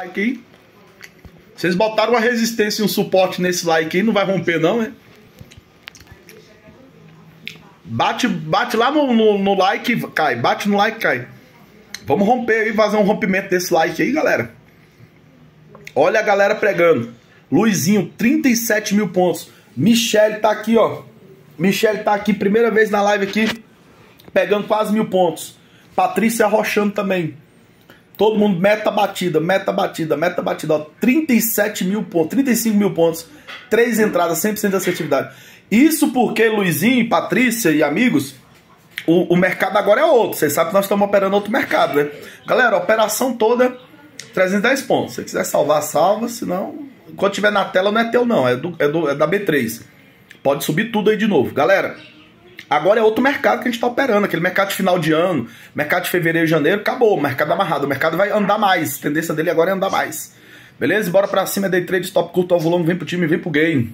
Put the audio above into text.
like aí. Vocês botaram uma resistência e um suporte nesse like aí, não vai romper não, né? Bate, bate lá no, no, no like, cai. Bate no like, cai. Vamos romper aí, fazer um rompimento desse like aí, galera. Olha a galera pregando. Luizinho, 37 mil pontos. Michele tá aqui, ó. Michele tá aqui, primeira vez na live aqui, pegando quase mil pontos. Patrícia arrochando também. Todo mundo, meta batida, meta batida, meta batida. Ó, 37 mil pontos, 35 mil pontos. Três entradas, 100% de assertividade. Isso porque Luizinho, Patrícia e amigos, o, o mercado agora é outro. Vocês sabem que nós estamos operando outro mercado, né? Galera, operação toda 310 pontos. Se quiser salvar, salva. Senão, quando tiver na tela, não é teu, não. É, do, é, do, é da B3. Pode subir tudo aí de novo. Galera, Agora é outro mercado que a gente está operando, aquele mercado de final de ano, mercado de fevereiro janeiro, acabou, o mercado amarrado, o mercado vai andar mais, a tendência dele agora é andar mais. Beleza? Bora pra cima, day trade, stop curto ao volume, vem pro time, vem pro game.